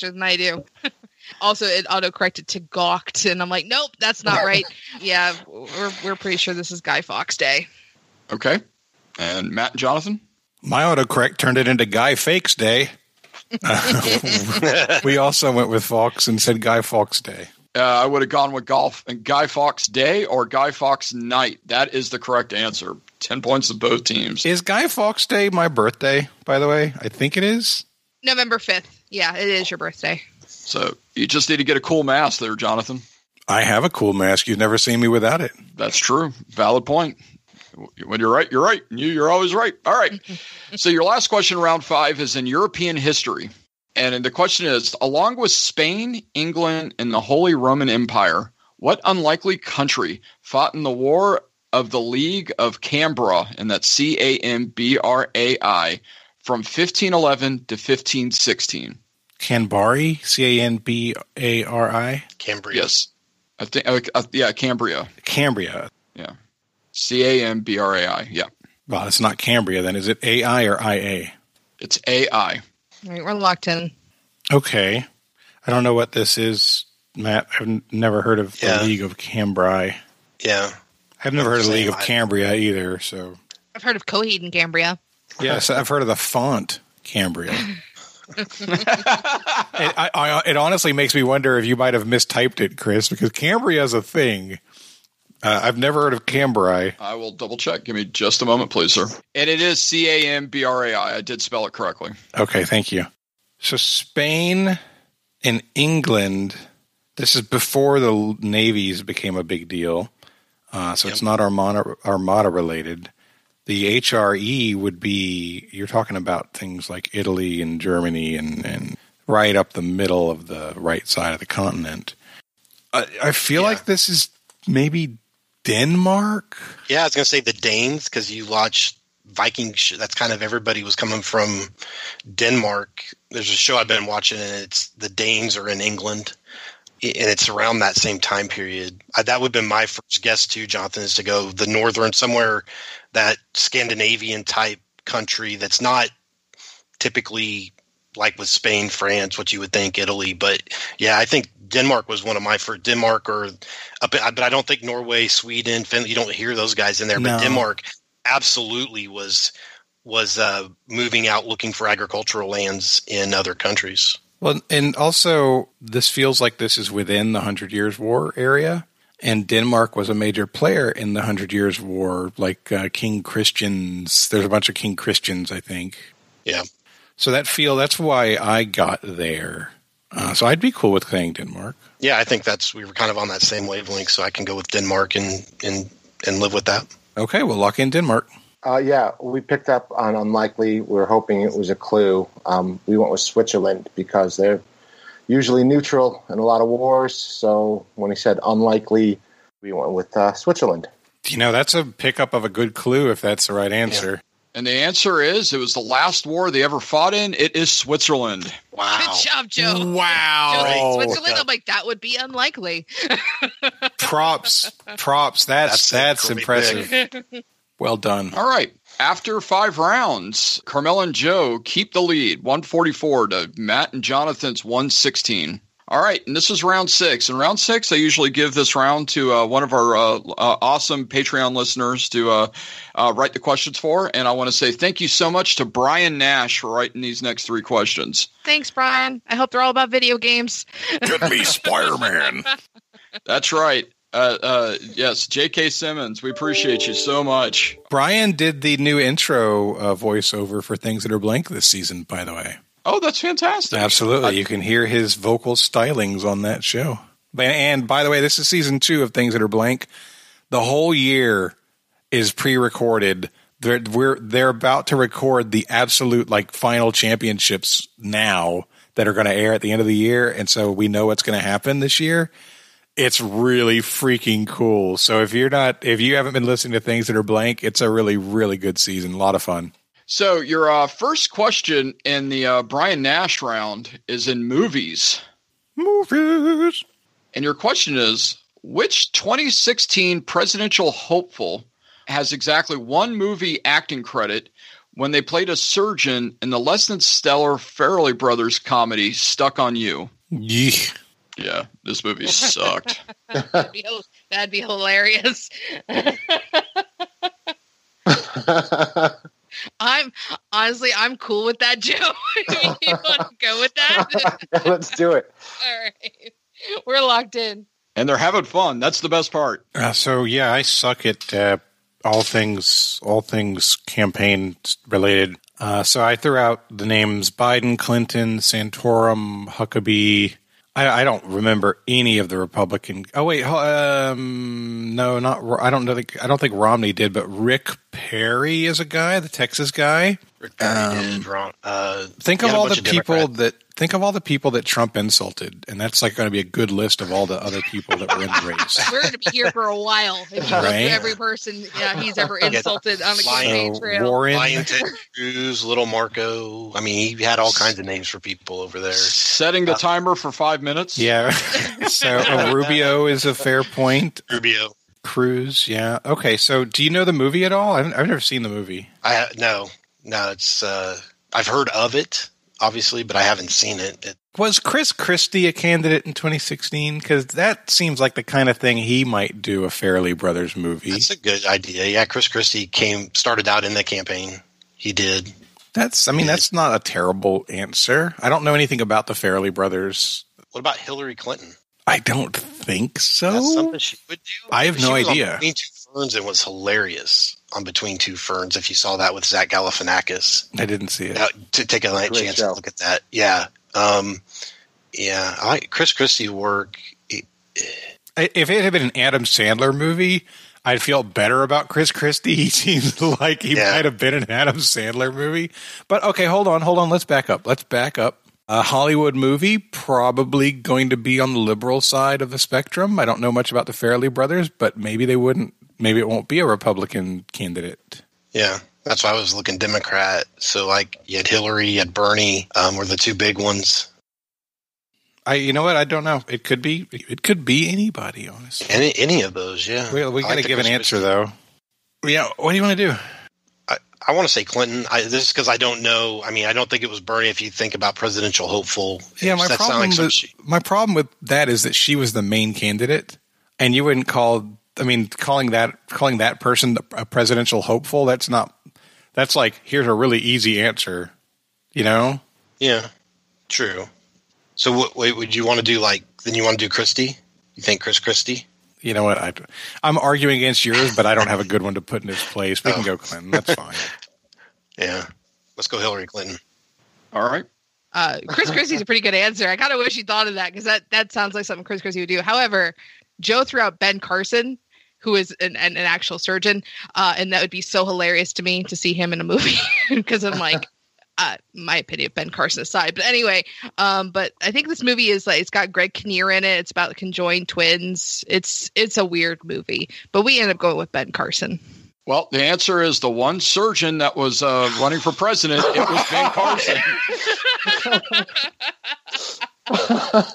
faster than I do. also, it autocorrected to gawked, and I'm like, nope, that's not right. yeah, we're we're pretty sure this is Guy Fawkes Day. Okay. And Matt and Jonathan? My autocorrect turned it into Guy Fakes Day. we also went with Fawkes and said Guy Fawkes Day. Uh, I would have gone with golf and Guy Fawkes Day or Guy Fawkes Night. That is the correct answer. Ten points to both teams. Is Guy Fawkes Day my birthday? By the way, I think it is. November fifth. Yeah, it is your birthday. So you just need to get a cool mask there, Jonathan. I have a cool mask. You've never seen me without it. That's true. Valid point. When you're right, you're right. You, you're always right. All right. so your last question, round five, is in European history. And the question is along with Spain, England, and the Holy Roman Empire, what unlikely country fought in the War of the League of Cambrai, and that's C A M B R A I, from 1511 to 1516? Canbari, C A N B A R I. Cambria. Yes. I think, uh, uh, yeah, Cambria. Cambria. Yeah. C A M B R A I. Yeah. Well, it's not Cambria then. Is it A I or I A? It's A I. All right, we're locked in. Okay. I don't know what this is, Matt. I've n- never heard of Yeah. the League of Cambrai. Yeah. I've never heard of the League of Cambria either. So I've heard of Coheed and Cambria. Yes, I've heard of the font Cambria. it, I, I, it honestly makes me wonder if you might have mistyped it, Chris, because Cambria is a thing. Uh, I've never heard of Cambrai. I will double check. Give me just a moment, please, sir. And it is C A M B R A I. I did spell it correctly. Okay, thank you. So Spain and England. This is before the navies became a big deal. Uh, so it's not Armada, Armada related. The HRE would be you're talking about things like Italy and Germany and, and right up the middle of the right side of the continent. I, I feel Yeah. like this is maybe Denmark. Yeah, I was going to say the Danes because you watch Viking. Sh- that's kind of everybody was coming from Denmark. There's a show I've been watching, and it's the Danes are in England, and it's around that same time period. I, that would have been my first guess too, Jonathan, is to go the northern somewhere that Scandinavian type country that's not typically like with Spain, France, what you would think Italy, but yeah, I think Denmark was one of my first Denmark or up, but I don't think Norway, Sweden, Finland. You don't hear those guys in there, No. but Denmark absolutely was was uh, moving out looking for agricultural lands in other countries. Well, and also this feels like this is within the Hundred Years' War area, and Denmark was a major player in the Hundred Years' War, like uh, King Christians. There's a bunch of King Christians, I think. Yeah. So that feel that's why I got there. Uh, so I'd be cool with playing Denmark. Yeah, I think that's we were kind of on that same wavelength, so I can go with Denmark and and and live with that. Okay, we'll lock in Denmark. Uh, yeah, we picked up on unlikely. We were hoping it was a clue. Um, we went with Switzerland because they're usually neutral in a lot of wars. So when he said unlikely, we went with uh, Switzerland. You know, that's a pickup of a good clue if that's the right answer. And the answer is it was the last war they ever fought in. It is Switzerland. Wow. Good job, Joe. Wow. Joe, Switzerland. I'm like, that would be unlikely. Props, props. That's That's that's, impressive. Well done. All right. After five rounds, Carmel and Joe keep the lead, 144 to Matt and Jonathan's 116. All right, and this is round six. In round six, I usually give this round to uh, one of our uh, uh, awesome Patreon listeners to uh, uh, write the questions for. And I want to say thank you so much to Brian Nash for writing these next three questions. Thanks, Brian. I hope they're all about video games. Get me Spider Man. That's right. Uh, uh, yes, J.K. Simmons, we appreciate you so much. Brian did the new intro uh, voiceover for Things That Are Blank this season, by the way. Oh, that's fantastic. Absolutely. You can hear his vocal stylings on that show. And by the way, this is season two of Things That Are Blank. The whole year is pre recorded. They're, we're, they're about to record the absolute like final championships now that are going to air at the end of the year. And so we know what's going to happen this year. It's really freaking cool. So if you're not, if you haven't been listening to Things That Are Blank, it's a really, really good season. A lot of fun. So your uh, first question in the uh, Brian Nash round is in movies, Movies. and your question is: Which 2016 presidential hopeful has exactly one movie acting credit when they played a surgeon in the less than stellar Farrelly Brothers comedy Stuck on You. Yeeh. Yeah, this movie sucked. that'd, be, that'd be hilarious. I'm honestly, I'm cool with that, Joe. you want to go with that? Let's do it. All right, we're locked in. and they're having fun. That's the best part. Uh, so yeah, I suck at uh, all things all things campaign related. Uh, so I threw out the names Biden, Clinton, Santorum, Huckabee. I, I don't remember any of the Republican. Oh wait, um, no, not. I don't know. I don't think Romney did, but Rick Perry is a guy, the Texas guy. Rick Perry did wrong. Uh, Think of had a all the people Democrats. that think of all the people that Trump insulted, and that's like going to be a good list of all the other people that were in the race. We're going to be here for a while if you go Right. through every person yeah, he's ever insulted on the campaign So trail. Warren, Lion Ted Cruz, Little Marco. I mean, he had all kinds of names for people over there. Setting the timer for five minutes. yeah. so uh, Rubio is a fair point. Rubio. Cruz, yeah. Okay, so do you know the movie at all? I've, I've never seen the movie. I ha- no, no. It's uh, I've heard of it, obviously, but I haven't seen it. it Was Chris Christie a candidate in 2016? Because that seems like the kind of thing he might do a Fairley Brothers movie. that's a good idea. Yeah, Chris Christie came started out in the campaign. He did. That's, I mean, that's not a terrible answer. I don't know anything about the Fairley Brothers. What about Hillary Clinton? I don't think That's so. something she would do. I have She no was on idea. Between Two Ferns, it was hilarious on Between Two Ferns. If you saw that with Zach Galifianakis, I didn't see it. Uh, to take a night Great chance show. to look at that. Yeah, um, yeah. I like Chris Christie work. It- I- If it had been an Adam Sandler movie, I'd feel better about Chris Christie. He seems like he Yeah. might have been an Adam Sandler movie. But okay, hold on, hold on. Let's back up. Let's back up. A Hollywood movie, probably going to be on the liberal side of the spectrum. I don't know much about the Fairley brothers, but maybe they wouldn't. Maybe it won't be a Republican candidate. Yeah, that's why I was looking Democrat. So like you had Hillary, you had Bernie, um, were the two big ones. I, you know what? I don't know. It could be. It could be anybody. Honestly, Any any of those, yeah. we, we got to like give an answer though. Yeah. What do you want to do? I, want to say Clinton. I, this is because I don't know. I mean, I don't think it was Bernie. If you think about presidential hopeful, Yeah, my problem like with shit. my problem with that is that she was the main candidate, and you wouldn't call. I mean, calling that calling that person a presidential hopeful. That's not. That's like here's a really easy answer. You know. Yeah, true. So what, wait, would you want to do like? Then you want to do Christie? You think Chris Christie? You know what? I, I'm arguing against yours, but I don't have a good one to put in its place. We can Oh. go Clinton. That's fine. Yeah, let's go Hillary Clinton. All right. Uh, Chris Christie's a pretty good answer. I kind of wish he thought of that because that, that sounds like something Chris Christie would do. However, Joe threw out Ben Carson, who is an, an, an actual surgeon, uh, and that would be so hilarious to me to see him in a movie because I'm like, uh, my opinion, of Ben Carson aside. But anyway, um, but I think this movie is like it's got Greg Kinnear in it. It's about conjoined twins. It's it's a weird movie, but we end up going with Ben Carson. Well, the answer is the one surgeon that was uh, running for president. It was Ben Carson.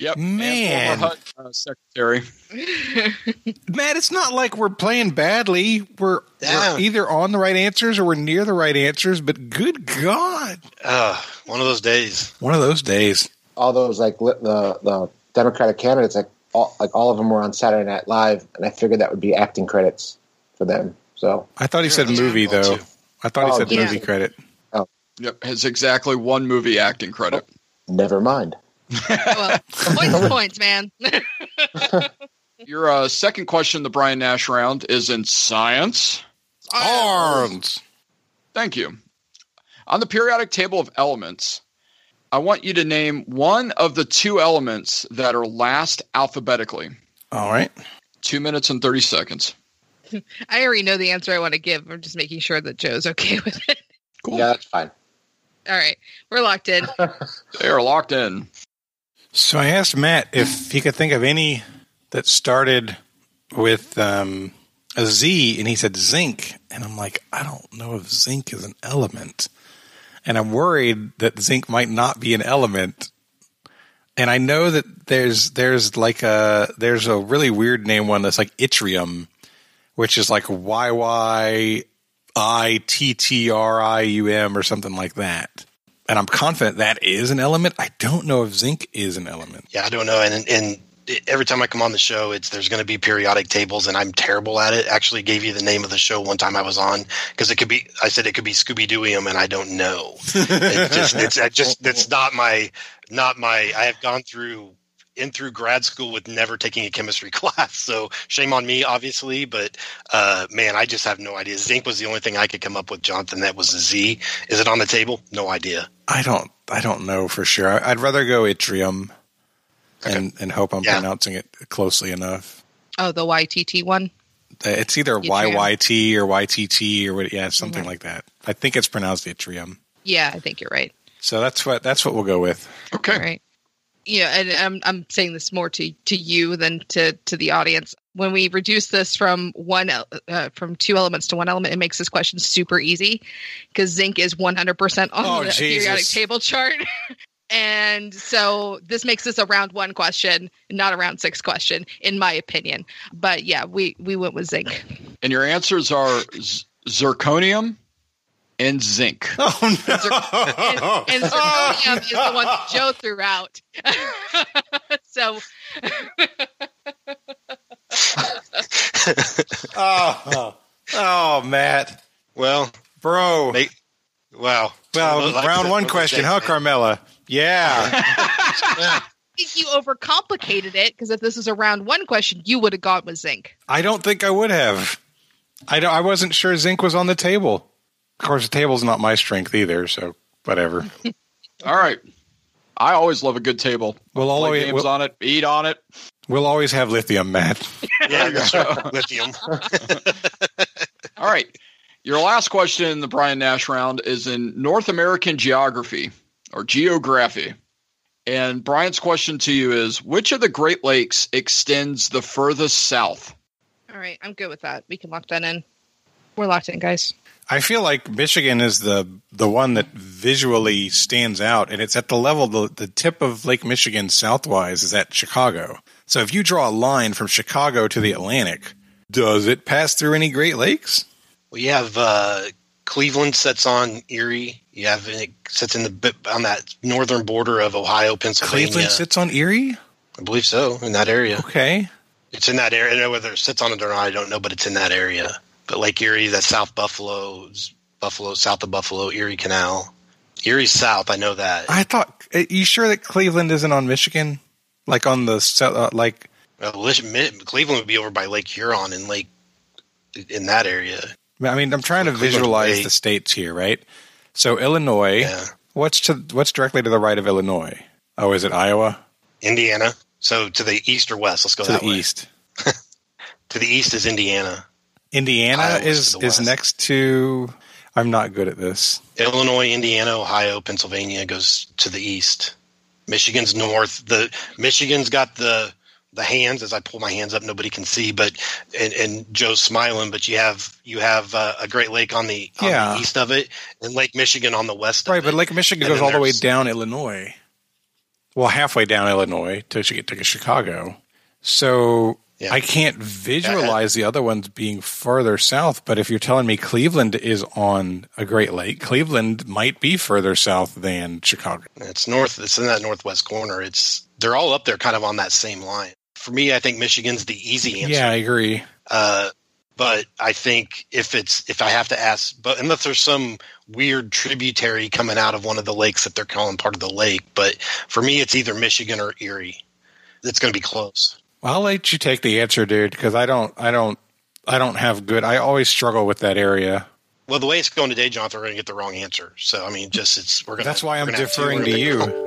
Yep. Man. former HUD, uh, secretary. Matt, it's not like we're playing badly. We're, Yeah. we're either on the right answers or we're near the right answers. But good God, Uh, one of those days. one of those days. all those like li- the the Democratic candidates, like all, like all of them were on Saturday Night Live, and I figured that would be acting credits for them. So I thought he said that's movie though. too. I thought he Oh, said yeah. movie credit. Yep. Has exactly one movie acting credit. never mind. well, points, points, man. Your uh, second question, the Brian Nash round, is in science. Arms. Thank you. On the periodic table of elements, I want you to name one of the two elements that are last alphabetically. All right. Two minutes and 30 seconds. I already know the answer I want to give. I'm just making sure that Joe's okay with it. Cool. Yeah, that's fine. All right, we're locked in. They are locked in. So I asked Matt if he could think of any that started with um, a Z, and he said zinc. And I'm like, I don't know if zinc is an element. And I'm worried that zinc might not be an element. And I know that there's there's like a there's a really weird name one that's like yttrium, which is like YY I T T R I U M or something like that. And I'm confident that is an element. I don't know if zinc is an element. Yeah, I don't know. And and every time I come on the show, it's there's going to be periodic tables, and I'm terrible at it. Actually, gave you the name of the show one time I was on because it could be. I said it could be Scooby Dooium, and I don't know. it just it's just it's not my not my. I have gone through in through grad school with never taking a chemistry class. So shame on me, obviously. But uh, man, I just have no idea. Zinc was the only thing I could come up with, Jonathan. That was a Z. Is it on the table? No idea. I don't. I don't know for sure. I'd rather go yttrium, okay. and and hope I'm yeah. pronouncing it closely enough. Oh, the YTT one. Uh, it's either yttrium. YYT or YTT or what? Yeah, something mm-hmm. like that. I think it's pronounced yttrium. Yeah, I think you're right. So that's what that's what we'll go with. Okay. All right yeah, and I'm I'm saying this more to to you than to to the audience. When we reduce this from one uh, from two elements to one element, it makes this question super easy because zinc is 100% on oh, the Jesus. periodic table chart. and so this makes this a round one question, not a round six question, in my opinion. But yeah, we we went with zinc. And your answers are z- zirconium, and zinc. Oh no! and, and zirconium is the one that Joe threw out. so. oh, oh, Matt. Well, bro. They, wow. Well, like round one question, huh, Carmella? Yeah. I think you overcomplicated it because if this was a round one question, you would have gone with zinc. I don't think I would have. I, I wasn't sure zinc was on the table. Of course, the table's not my strength either, so whatever. All right. I always love a good table. We'll always games we'll, on it, eat on it. We'll always have lithium, Matt. yeah, lithium. All right. Your last question in the Brian Nash round is in North American geography or geography. And Brian's question to you is which of the Great Lakes extends the furthest south? All right, I'm good with that. We can lock that in. We're locked in, guys. I feel like Michigan is the the one that visually stands out, and it's at the level the the tip of Lake Michigan southwise is at Chicago. So if you draw a line from Chicago to the Atlantic, does it pass through any Great Lakes? We have uh, Cleveland sets on Erie. You have it sits in the on that northern border of Ohio, Pennsylvania. Cleveland sits on Erie. I believe so in that area. Okay, it's in that area. I know whether it sits on it or not. I don't know, but it's in that area. But Lake Erie, that's South Buffalo, Buffalo, south of Buffalo, Erie Canal. Erie south, I know that. I thought. Are you sure that Cleveland isn't on Michigan? Like on the uh, like. Cleveland would be over by Lake Huron and Lake in that area. I mean, I'm trying to visualize the states here, right? So Illinois. Yeah. What's to what's directly to the right of Illinois? Oh, is it Iowa? Indiana. So to the east or west? Let's go to the way. east. to the east is Indiana. Indiana is is next to. I'm not good at this. Illinois, Indiana, Ohio, Pennsylvania goes to the east. Michigan's north. The Michigan's got the the hands. As I pull my hands up, nobody can see, but and, and Joe's smiling. But you have you have uh, a Great Lake on the on yeah. the east of it, and Lake Michigan on the west. Right, but Lake Michigan and goes all the way down Illinois. Well, halfway down Illinois to get to Chicago. So yeah. I can't visualize the other ones being further south, but if you're telling me Cleveland is on a Great Lake, Cleveland might be further south than Chicago. It's north. It's in that northwest corner. It's they're all up there, kind of on that same line. For me, I think Michigan's the easy answer. Yeah, I agree. Uh, but I think if it's if I have to ask, but unless there's some weird tributary coming out of one of the lakes that they're calling part of the lake, but for me, it's either Michigan or Erie. It's going to be close. I'll let you take the answer, dude, because I don't, I don't, I don't have good. I always struggle with that area. Well, the way it's going today, Jonathan, we're going to get the wrong answer. So, I mean, just it's we're going. To. That's why I'm deferring to you.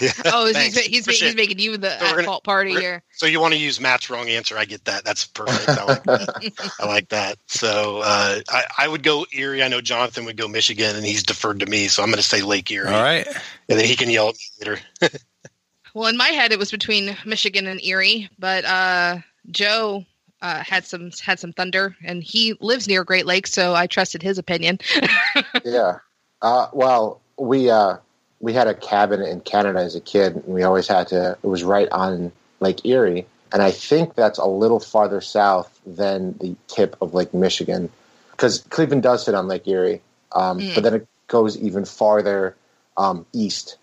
yeah, oh, he's, he's, he's, making you the so gonna, fault party here. So you want to use Matt's wrong answer? I get that. That's perfect. I like that. I like that. So uh, I, I would go Erie. I know Jonathan would go Michigan, and he's deferred to me. So I'm going to say Lake Erie. All right, and then he can yell at me later. Well, in my head, it was between Michigan and Erie, but uh, Joe uh, had some had some thunder, and he lives near Great Lakes, so I trusted his opinion. yeah. Uh, well, we uh, we had a cabin in Canada as a kid, and we always had to. It was right on Lake Erie, and I think that's a little farther south than the tip of Lake Michigan. because Cleveland does sit on Lake Erie, um, Mm. but then it goes even farther um, east